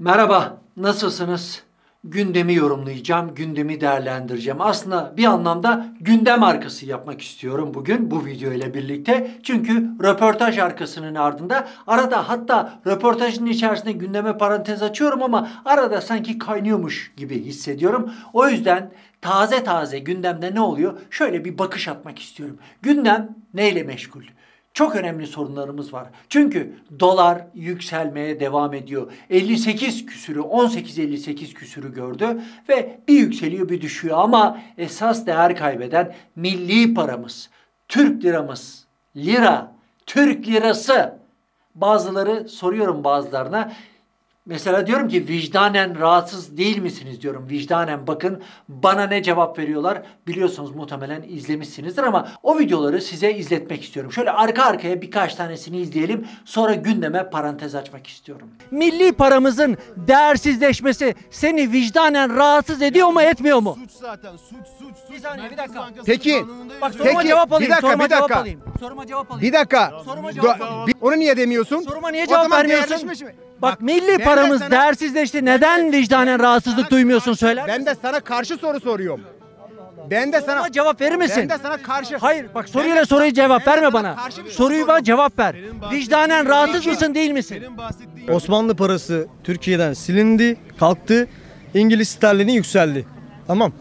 Merhaba, nasılsınız? Gündemi yorumlayacağım, gündemi değerlendireceğim. Aslında bir anlamda gündem arkası yapmak istiyorum bugün bu video ile birlikte. Çünkü röportaj arkasının ardında arada hatta röportajın içerisinde gündeme parantez açıyorum ama arada sanki kaynıyormuş gibi hissediyorum. O yüzden taze taze gündemde ne oluyor? Şöyle bir bakış atmak istiyorum. Gündem neyle meşgul? Çok önemli sorunlarımız var. Çünkü dolar yükselmeye devam ediyor. 58 küsürü, 18.58 küsürü gördü ve bir yükseliyor bir düşüyor ama esas değer kaybeden milli paramız, Türk liramız, lira, Türk lirası. Bazıları soruyorum bazılarına Mesela diyorum ki vicdanen rahatsız değil misiniz diyorum. Vicdanen bakın bana ne cevap veriyorlar biliyorsunuz muhtemelen izlemişsinizdir ama o videoları size izletmek istiyorum. Şöyle arka arkaya birkaç tanesini izleyelim sonra gündeme parantez açmak istiyorum. Milli paramızın değersizleşmesi seni vicdanen rahatsız ediyor mu etmiyor mu? Suç zaten suç suç suç. Bir saniye, bir dakika. Peki, Bak soruma Peki, cevap alayım. bir dakika, soruma bir cevap dakika. alayım. Soruma cevap alayım. Bir dakika. Soruma cevap alayım. onu niye demiyorsun? Soruma niye O cevap zaman vermiyorsun? Mi? Bak, milli ben paramız de sana- değersizleşti. Neden vicdanen rahatsızlık sana duymuyorsun söyler Ben de sana karşı soru soruyorum. Ben de sana Soruma cevap verir misin? Ben de sana karşı Hayır bak Ben soruyla de- soruyu cevap ben verme bana. karşı Soruyu bana cevap ver. Vicdanen rahatsız iki. mısın değil misin? Osmanlı parası Türkiye'den silindi, kalktı. İngiliz sterlini yükseldi. Tamam.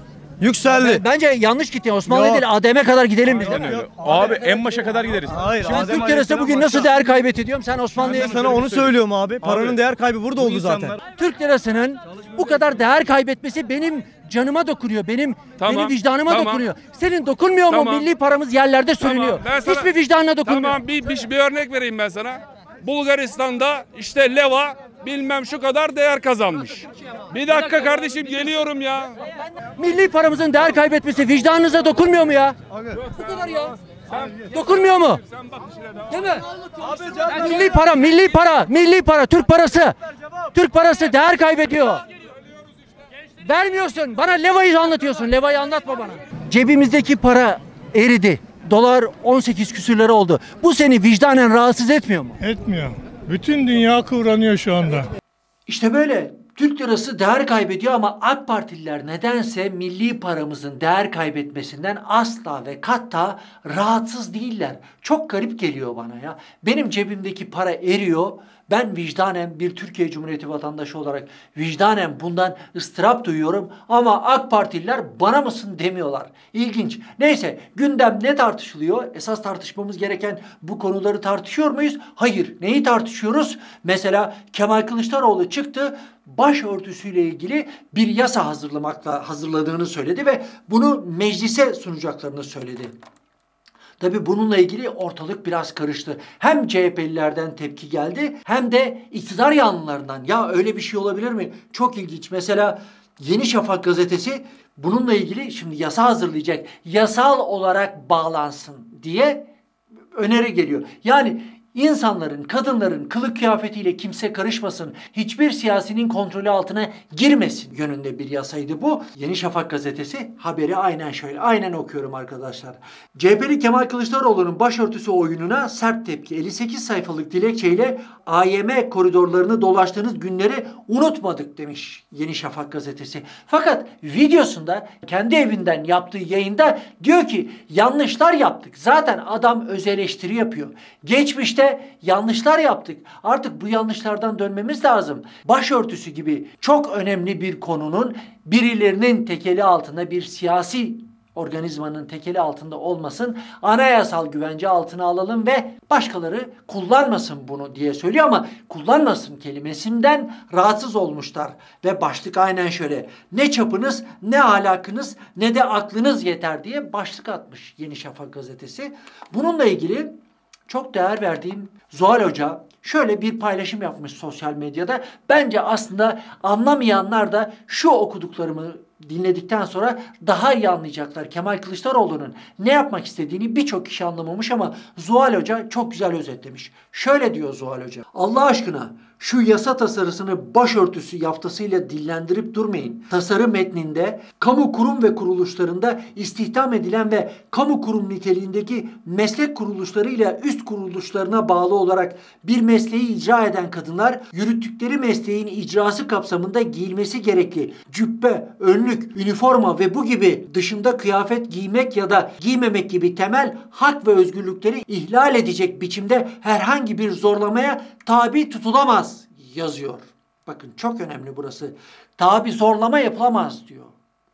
Yükseldi. Bence yanlış gitti. Osmanlı'ya Yok. değil ADM'e kadar gidelim biz. De. yok. Abi en başa kadar gideriz. Hayır. Şimdi Adem Türk lirası bugün nasıl değer kaybetti diyorum. Sen Osmanlı'ya Ben sana onu söylüyorum abi. Paranın Abi, değer kaybı burada bu oldu zaten. insanlar- Türk lirasının bu kadar değer kaybetmesi benim canıma dokunuyor. Benim Tamam, benim vicdanıma tamam. dokunuyor. Senin dokunmuyor mu? Tamam. Milli paramız yerlerde sürünüyor. ben sana- Hiçbir vicdanına dokunmuyor. Tamam bir, bir, bir örnek vereyim ben sana. Bulgaristan'da işte leva bilmem şu kadar değer kazanmış. Bir dakika kardeşim geliyorum ya. Milli paramızın değer kaybetmesi vicdanınıza dokunmuyor mu ya? Bu kadar ya. Dokunmuyor mu? Değil mi? Milli para, milli para, milli para, Türk parası. Türk parası değer kaybediyor. Vermiyorsun. Bana levayı anlatıyorsun. Levayı anlatma bana. Cebimizdeki para eridi. Dolar 18 küsürleri oldu. Bu seni vicdanen rahatsız etmiyor mu? Etmiyor. Bütün dünya kıvranıyor şu anda. İşte böyle. Türk lirası değer kaybediyor ama AK Partililer nedense milli paramızın değer kaybetmesinden asla ve katta rahatsız değiller. Çok garip geliyor bana ya. Benim cebimdeki para eriyor. Ben vicdanen bir Türkiye Cumhuriyeti vatandaşı olarak vicdanen bundan ıstırap duyuyorum ama AK Partililer bana mısın demiyorlar. İlginç. Neyse gündem ne tartışılıyor? Esas tartışmamız gereken bu konuları tartışıyor muyuz? Hayır. Neyi tartışıyoruz? Mesela Kemal Kılıçdaroğlu çıktı başörtüsüyle ilgili bir yasa hazırlamakla hazırladığını söyledi ve bunu meclise sunacaklarını söyledi. Tabi bununla ilgili ortalık biraz karıştı. Hem CHP'lilerden tepki geldi hem de iktidar yanlılarından. Ya öyle bir şey olabilir mi? Çok ilginç. Mesela Yeni Şafak gazetesi bununla ilgili şimdi yasa hazırlayacak. Yasal olarak bağlansın diye öneri geliyor. Yani insanların, kadınların kılık kıyafetiyle kimse karışmasın, hiçbir siyasinin kontrolü altına girmesin yönünde bir yasaydı bu. Yeni Şafak gazetesi haberi aynen şöyle, aynen okuyorum arkadaşlar. CHP'li Kemal Kılıçdaroğlu'nun başörtüsü oyununa sert tepki. 58 sayfalık dilekçeyle AYM koridorlarını dolaştığınız günleri unutmadık demiş Yeni Şafak gazetesi. Fakat videosunda kendi evinden yaptığı yayında diyor ki yanlışlar yaptık. Zaten adam öz eleştiri yapıyor. Geçmişte yanlışlar yaptık. Artık bu yanlışlardan dönmemiz lazım. Başörtüsü gibi çok önemli bir konunun birilerinin tekeli altında bir siyasi organizmanın tekeli altında olmasın. Anayasal güvence altına alalım ve başkaları kullanmasın bunu diye söylüyor ama kullanmasın kelimesinden rahatsız olmuşlar. Ve başlık aynen şöyle. Ne çapınız, ne ahlakınız, ne de aklınız yeter diye başlık atmış Yeni Şafak gazetesi. Bununla ilgili çok değer verdiğim Zuhal Hoca şöyle bir paylaşım yapmış sosyal medyada. Bence aslında anlamayanlar da şu okuduklarımı dinledikten sonra daha iyi anlayacaklar. Kemal Kılıçdaroğlu'nun ne yapmak istediğini birçok kişi anlamamış ama Zuhal Hoca çok güzel özetlemiş. Şöyle diyor Zuhal Hoca. Allah aşkına Şu yasa tasarısını başörtüsü yaftasıyla dillendirip durmayın. Tasarı metninde kamu kurum ve kuruluşlarında istihdam edilen ve kamu kurum niteliğindeki meslek kuruluşlarıyla üst kuruluşlarına bağlı olarak bir mesleği icra eden kadınlar yürüttükleri mesleğin icrası kapsamında giyilmesi gerekli cübbe, önlük, üniforma ve bu gibi dışında kıyafet giymek ya da giymemek gibi temel hak ve özgürlükleri ihlal edecek biçimde herhangi bir zorlamaya tabi tutulamaz yazıyor. Bakın çok önemli burası. Tabi zorlama yapılamaz diyor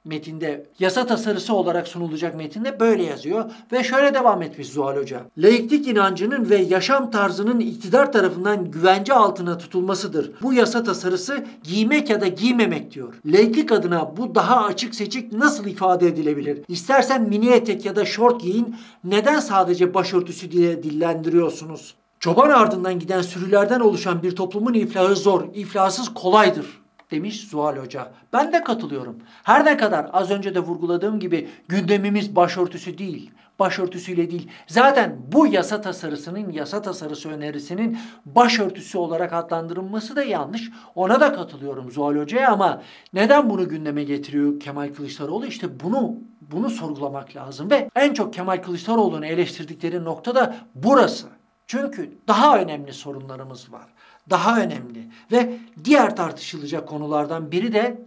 metinde yasa tasarısı olarak sunulacak metinde böyle yazıyor ve şöyle devam etmiş Zuhal Hoca. Laiklik inancının ve yaşam tarzının iktidar tarafından güvence altına tutulmasıdır. Bu yasa tasarısı giymek ya da giymemek diyor. Laiklik adına bu daha açık seçik nasıl ifade edilebilir? İstersen mini etek ya da şort giyin neden sadece başörtüsü diye dillendiriyorsunuz? Çoban ardından giden sürülerden oluşan bir toplumun iflahı zor, iflahsız kolaydır demiş Zuhal Hoca. Ben de katılıyorum. Her ne kadar az önce de vurguladığım gibi gündemimiz başörtüsü değil, başörtüsüyle değil. Zaten bu yasa tasarısının, yasa tasarısı önerisinin başörtüsü olarak adlandırılması da yanlış. Ona da katılıyorum Zuhal Hoca'ya ama neden bunu gündeme getiriyor Kemal Kılıçdaroğlu? İşte bunu bunu sorgulamak lazım ve en çok Kemal Kılıçdaroğlu'nu eleştirdikleri nokta da burası. Çünkü daha önemli sorunlarımız var. Daha önemli ve diğer tartışılacak konulardan biri de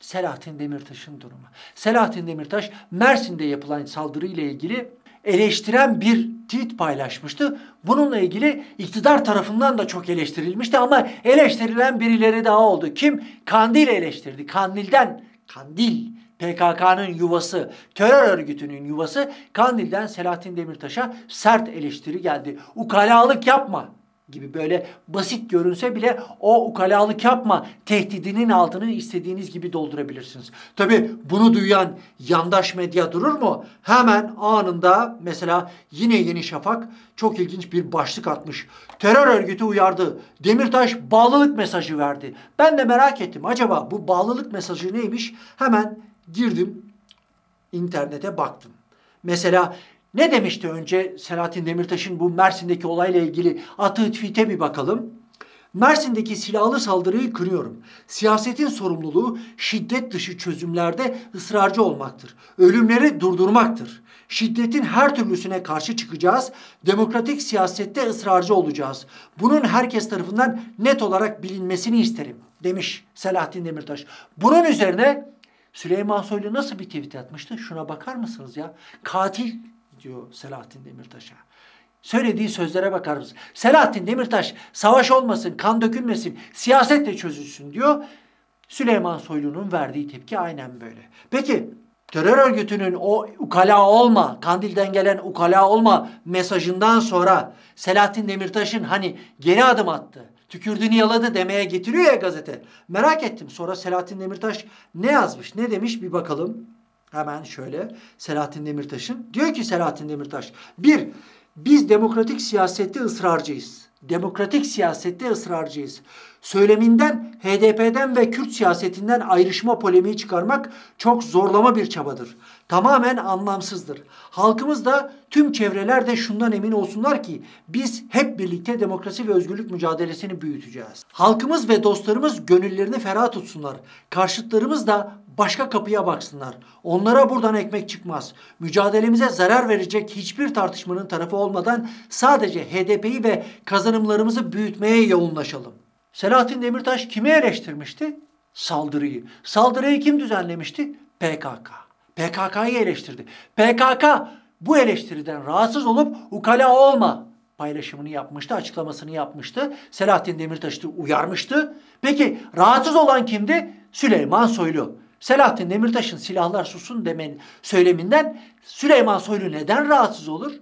Selahattin Demirtaş'ın durumu. Selahattin Demirtaş Mersin'de yapılan saldırı ile ilgili eleştiren bir tweet paylaşmıştı. Bununla ilgili iktidar tarafından da çok eleştirilmişti ama eleştirilen birileri daha oldu. Kim? Kandil eleştirdi. Kandil'den, Kandil PKK'nın yuvası, terör örgütünün yuvası Kandil'den Selahattin Demirtaş'a sert eleştiri geldi. Ukalalık yapma gibi böyle basit görünse bile o ukalalık yapma tehdidinin altını istediğiniz gibi doldurabilirsiniz. Tabi bunu duyan yandaş medya durur mu? Hemen anında mesela yine Yeni Şafak çok ilginç bir başlık atmış. Terör örgütü uyardı. Demirtaş bağlılık mesajı verdi. Ben de merak ettim. Acaba bu bağlılık mesajı neymiş? Hemen girdim internete baktım. Mesela ne demişti önce Selahattin Demirtaş'ın bu Mersin'deki olayla ilgili attığı tweet'e bir bakalım. Mersin'deki silahlı saldırıyı kırıyorum. Siyasetin sorumluluğu şiddet dışı çözümlerde ısrarcı olmaktır. Ölümleri durdurmaktır. Şiddetin her türlüsüne karşı çıkacağız. Demokratik siyasette ısrarcı olacağız. Bunun herkes tarafından net olarak bilinmesini isterim demiş Selahattin Demirtaş. Bunun üzerine Süleyman Soylu nasıl bir tweet atmıştı? Şuna bakar mısınız ya? Katil diyor Selahattin Demirtaş'a. Söylediği sözlere bakar mısın? Selahattin Demirtaş savaş olmasın, kan dökülmesin, siyasetle çözülsün diyor. Süleyman Soylu'nun verdiği tepki aynen böyle. Peki terör örgütünün o ukala olma, Kandil'den gelen ukala olma mesajından sonra Selahattin Demirtaş'ın hani geri adım attı, tükürdüğünü yaladı demeye getiriyor ya gazete. Merak ettim. Sonra Selahattin Demirtaş ne yazmış, ne demiş bir bakalım. Hemen şöyle Selahattin Demirtaş'ın. Diyor ki Selahattin Demirtaş. Bir, biz demokratik siyasette ısrarcıyız. Demokratik siyasette ısrarcıyız. Söyleminden, HDP'den ve Kürt siyasetinden ayrışma polemiği çıkarmak çok zorlama bir çabadır. Tamamen anlamsızdır. Halkımız da tüm çevreler de şundan emin olsunlar ki biz hep birlikte demokrasi ve özgürlük mücadelesini büyüteceğiz. Halkımız ve dostlarımız gönüllerini ferah tutsunlar. Karşıtlarımız da başka kapıya baksınlar. Onlara buradan ekmek çıkmaz. Mücadelemize zarar verecek hiçbir tartışmanın tarafı olmadan sadece HDP'yi ve kazanımlarımızı büyütmeye yoğunlaşalım. Selahattin Demirtaş kimi eleştirmişti? Saldırıyı. Saldırıyı kim düzenlemişti? PKK. PKK'yı eleştirdi. PKK bu eleştiriden rahatsız olup ukala olma paylaşımını yapmıştı, açıklamasını yapmıştı. Selahattin Demirtaş'ı uyarmıştı. Peki rahatsız olan kimdi? Süleyman Soylu. Selahattin Demirtaş'ın silahlar susun demen söyleminden Süleyman Soylu neden rahatsız olur?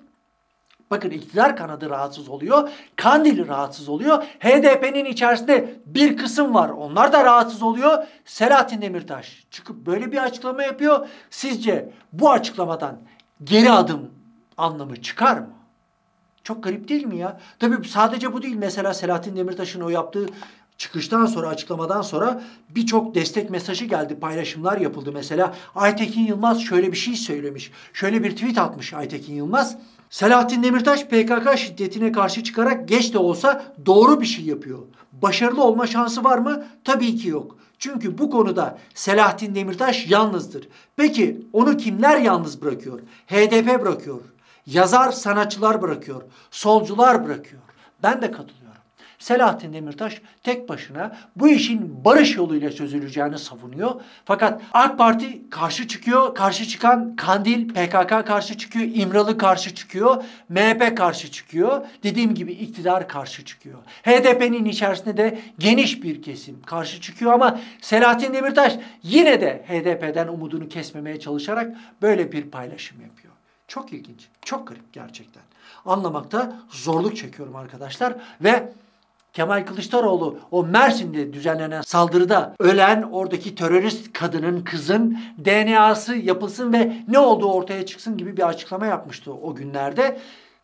Bakın iktidar kanadı rahatsız oluyor. Kandili rahatsız oluyor. HDP'nin içerisinde bir kısım var. Onlar da rahatsız oluyor. Selahattin Demirtaş çıkıp böyle bir açıklama yapıyor. Sizce bu açıklamadan geri adım anlamı çıkar mı? Çok garip değil mi ya? Tabii sadece bu değil. Mesela Selahattin Demirtaş'ın o yaptığı çıkıştan sonra, açıklamadan sonra birçok destek mesajı geldi, paylaşımlar yapıldı. Mesela Aytekin Yılmaz şöyle bir şey söylemiş. Şöyle bir tweet atmış Aytekin Yılmaz. Selahattin Demirtaş PKK şiddetine karşı çıkarak geç de olsa doğru bir şey yapıyor. Başarılı olma şansı var mı? Tabii ki yok. Çünkü bu konuda Selahattin Demirtaş yalnızdır. Peki onu kimler yalnız bırakıyor? HDP bırakıyor. Yazar sanatçılar bırakıyor. Solcular bırakıyor. Ben de katılıyorum. Selahattin Demirtaş tek başına bu işin barış yoluyla çözüleceğini savunuyor. Fakat AK Parti karşı çıkıyor. Karşı çıkan Kandil, PKK karşı çıkıyor. İmralı karşı çıkıyor. MHP karşı çıkıyor. Dediğim gibi iktidar karşı çıkıyor. HDP'nin içerisinde de geniş bir kesim karşı çıkıyor ama Selahattin Demirtaş yine de HDP'den umudunu kesmemeye çalışarak böyle bir paylaşım yapıyor. Çok ilginç, çok garip gerçekten. Anlamakta zorluk çekiyorum arkadaşlar ve Kemal Kılıçdaroğlu o Mersin'de düzenlenen saldırıda ölen oradaki terörist kadının kızın DNA'sı yapılsın ve ne olduğu ortaya çıksın gibi bir açıklama yapmıştı o günlerde.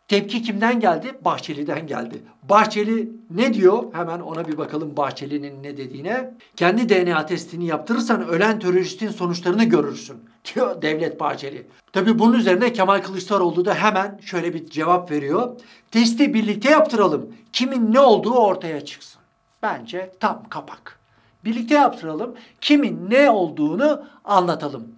Tepki kimden geldi? Bahçeli'den geldi. Bahçeli ne diyor? Hemen ona bir bakalım Bahçeli'nin ne dediğine. Kendi DNA testini yaptırırsan ölen teröristin sonuçlarını görürsün diyor Devlet Bahçeli. Tabi bunun üzerine Kemal Kılıçdaroğlu da hemen şöyle bir cevap veriyor. Testi birlikte yaptıralım. Kimin ne olduğu ortaya çıksın. Bence tam kapak. Birlikte yaptıralım. Kimin ne olduğunu anlatalım.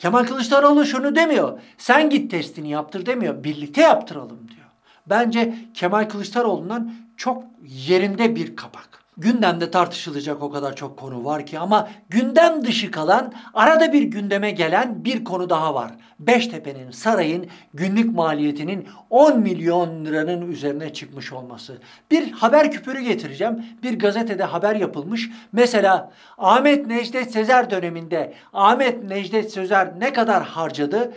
Kemal Kılıçdaroğlu şunu demiyor. Sen git testini yaptır demiyor. Birlikte yaptıralım diyor. Bence Kemal Kılıçdaroğlu'ndan çok yerinde bir kapak. Gündemde tartışılacak o kadar çok konu var ki ama gündem dışı kalan arada bir gündeme gelen bir konu daha var. Beştepe'nin sarayın günlük maliyetinin 10 milyon liranın üzerine çıkmış olması. Bir haber küpürü getireceğim. Bir gazetede haber yapılmış. Mesela Ahmet Necdet Sezer döneminde Ahmet Necdet Sezer ne kadar harcadı?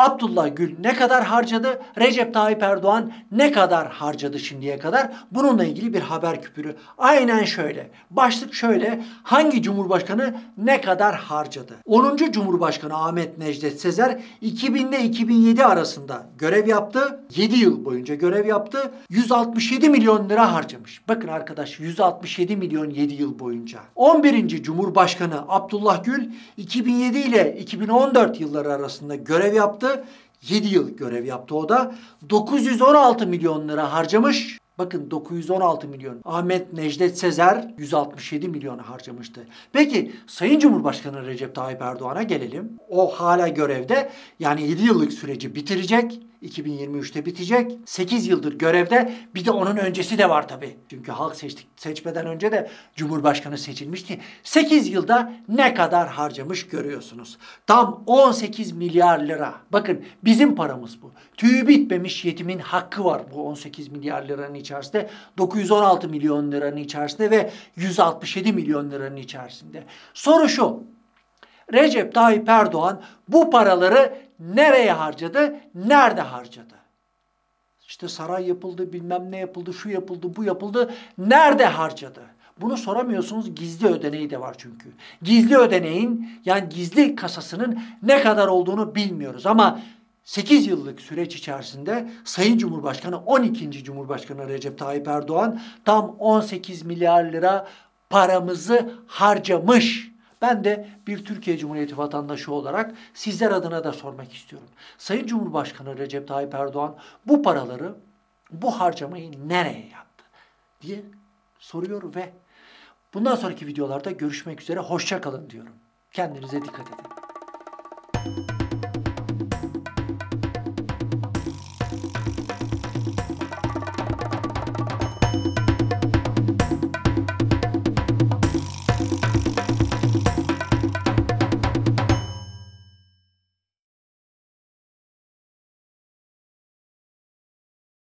Abdullah Gül ne kadar harcadı? Recep Tayyip Erdoğan ne kadar harcadı şimdiye kadar? Bununla ilgili bir haber küpürü. Aynen şöyle. Başlık şöyle. Hangi cumhurbaşkanı ne kadar harcadı? 10. Cumhurbaşkanı Ahmet Necdet Sezer 2000 ile 2007 arasında görev yaptı. 7 yıl boyunca görev yaptı. 167 milyon lira harcamış. Bakın arkadaş 167 milyon 7 yıl boyunca. 11. Cumhurbaşkanı Abdullah Gül 2007 ile 2014 yılları arasında görev yaptı. 7 yıl görev yaptı o da. 916 milyon lira harcamış. Bakın 916 milyon. Ahmet Necdet Sezer 167 milyon harcamıştı. Peki Sayın Cumhurbaşkanı Recep Tayyip Erdoğan'a gelelim. O hala görevde. Yani 7 yıllık süreci bitirecek. 2023'te bitecek. 8 yıldır görevde. Bir de onun öncesi de var tabii. Çünkü halk seçtik, seçmeden önce de Cumhurbaşkanı seçilmişti. 8 yılda ne kadar harcamış görüyorsunuz. Tam 18 milyar lira. Bakın bizim paramız bu. Tüyü bitmemiş yetimin hakkı var bu 18 milyar liranın içerisinde. 916 milyon liranın içerisinde ve 167 milyon liranın içerisinde. Soru şu. Recep Tayyip Erdoğan bu paraları nereye harcadı? Nerede harcadı? İşte saray yapıldı, bilmem ne yapıldı, şu yapıldı, bu yapıldı. Nerede harcadı? Bunu soramıyorsunuz. Gizli ödeneği de var çünkü. Gizli ödeneğin yani gizli kasasının ne kadar olduğunu bilmiyoruz ama 8 yıllık süreç içerisinde Sayın Cumhurbaşkanı 12. Cumhurbaşkanı Recep Tayyip Erdoğan tam 18 milyar lira paramızı harcamış. Ben de bir Türkiye Cumhuriyeti vatandaşı olarak sizler adına da sormak istiyorum. Sayın Cumhurbaşkanı Recep Tayyip Erdoğan bu paraları, bu harcamayı nereye yaptı diye soruyor ve bundan sonraki videolarda görüşmek üzere. Hoşça kalın diyorum. Kendinize dikkat edin.